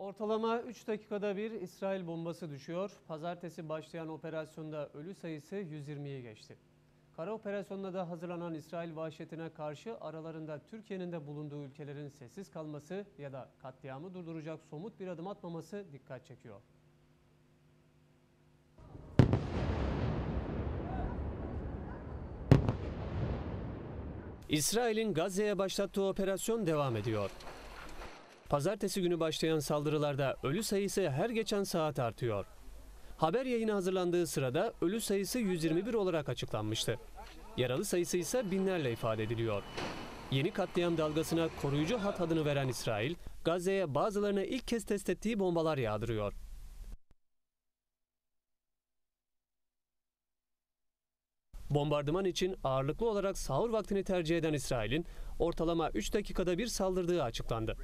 Ortalama 3 dakikada bir İsrail bombası düşüyor. Pazartesi başlayan operasyonda ölü sayısı 120'yi geçti. Kara operasyonuna da hazırlanan İsrail vahşetine karşı aralarında Türkiye'nin de bulunduğu ülkelerin sessiz kalması ya da katliamı durduracak somut bir adım atmaması dikkat çekiyor. İsrail'in Gazze'ye başlattığı operasyon devam ediyor. Pazartesi günü başlayan saldırılarda ölü sayısı her geçen saat artıyor. Haber yayını hazırlandığı sırada ölü sayısı 121 olarak açıklanmıştı. Yaralı sayısı ise binlerle ifade ediliyor. Yeni katliam dalgasına koruyucu hat adını veren İsrail, Gazze'ye bazılarına ilk kez test ettiği bombalar yağdırıyor. Bombardıman için ağırlıklı olarak sahur vaktini tercih eden İsrail'in ortalama 3 dakikada bir saldırdığı açıklandı.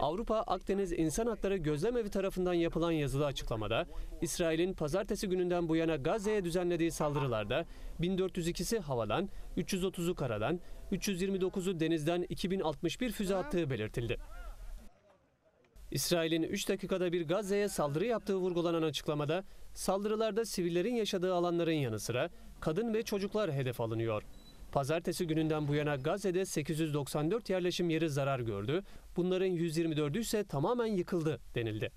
Avrupa Akdeniz İnsan Hakları Gözlemevi tarafından yapılan yazılı açıklamada, İsrail'in pazartesi gününden bu yana Gazze'ye düzenlediği saldırılarda 1402'si havadan, 330'u karadan, 329'u denizden 2061 füze attığı belirtildi. İsrail'in 3 dakikada bir Gazze'ye saldırı yaptığı vurgulanan açıklamada, saldırılarda sivillerin yaşadığı alanların yanı sıra kadın ve çocuklar hedef alınıyor. Pazartesi gününden bu yana Gazze'de 894 yerleşim yeri zarar gördü. Bunların 124'ü ise tamamen yıkıldı denildi.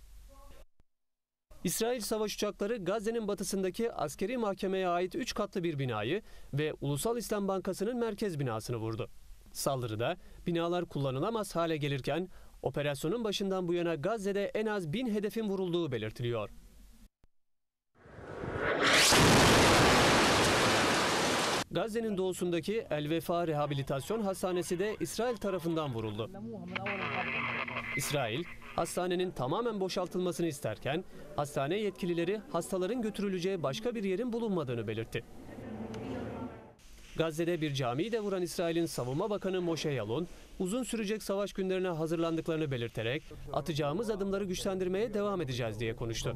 İsrail savaş uçakları Gazze'nin batısındaki askeri mahkemeye ait 3 katlı bir binayı ve Ulusal İslam Bankası'nın merkez binasını vurdu. Saldırıda binalar kullanılamaz hale gelirken operasyonun başından bu yana Gazze'de en az bin hedefin vurulduğu belirtiliyor. Gazze'nin doğusundaki El Vefa Rehabilitasyon Hastanesi de İsrail tarafından vuruldu. İsrail, hastanenin tamamen boşaltılmasını isterken hastane yetkilileri hastaların götürüleceği başka bir yerin bulunmadığını belirtti. Gazze'de bir camiyi de vuran İsrail'in savunma bakanı Moshe Yalon, uzun sürecek savaş günlerine hazırlandıklarını belirterek atacağımız adımları güçlendirmeye devam edeceğiz diye konuştu.